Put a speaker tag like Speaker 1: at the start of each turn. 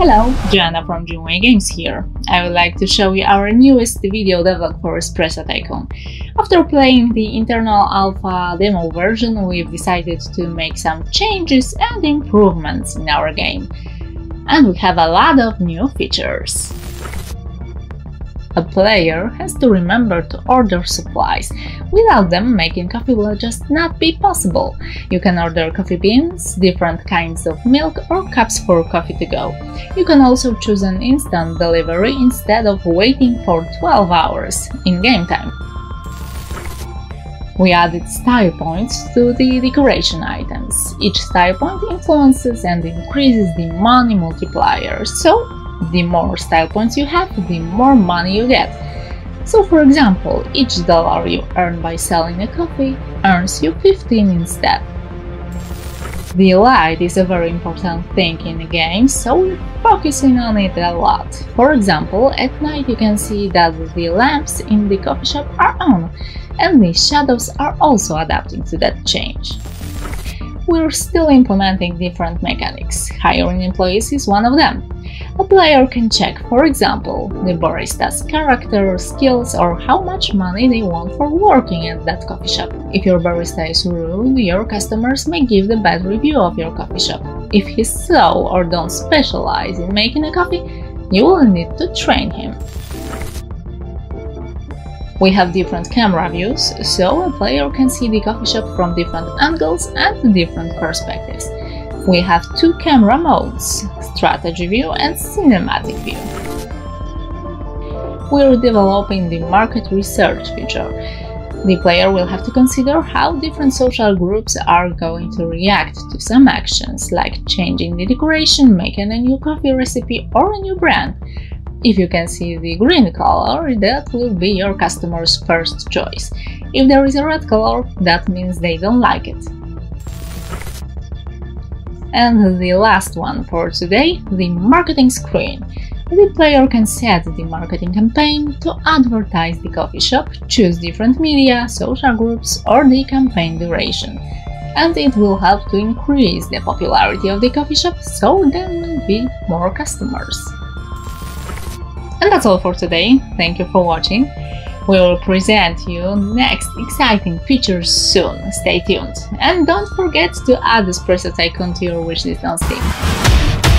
Speaker 1: Hello, Joanna from Dreamway Games here. I would like to show you our newest video developed for Espresso Tycoon. After playing the internal alpha demo version, we've decided to make some changes and improvements in our game. And we have a lot of new features. A player has to remember to order supplies. Without them, making coffee will just not be possible. You can order coffee beans, different kinds of milk or cups for coffee to go. You can also choose an instant delivery instead of waiting for 12 hours in game time. We added style points to the decoration items. Each style point influences and increases the money multiplier, so the more style points you have, the more money you get. So for example, each dollar you earn by selling a coffee earns you 15 instead. The light is a very important thing in a game, so we're focusing on it a lot. For example, at night you can see that the lamps in the coffee shop are on, and the shadows are also adapting to that change. We're still implementing different mechanics. Hiring employees is one of them. A player can check, for example, the barista's character, skills, or how much money they want for working at that coffee shop. If your barista is rude, your customers may give the bad review of your coffee shop. If he's slow or don't specialize in making a coffee, you will need to train him. We have different camera views, so a player can see the coffee shop from different angles and different perspectives. We have two camera modes, strategy view and cinematic view. We're developing the market research feature. The player will have to consider how different social groups are going to react to some actions, like changing the decoration, making a new coffee recipe or a new brand. If you can see the green color, that will be your customer's first choice. If there is a red color, that means they don't like it. And the last one for today, the marketing screen. The player can set the marketing campaign to advertise the coffee shop, choose different media, social groups or the campaign duration. And it will help to increase the popularity of the coffee shop so there will be more customers. And that's all for today, thank you for watching. We will present you next exciting features soon, stay tuned. And don't forget to add Espresso Tycoon to your wishlist on Steam.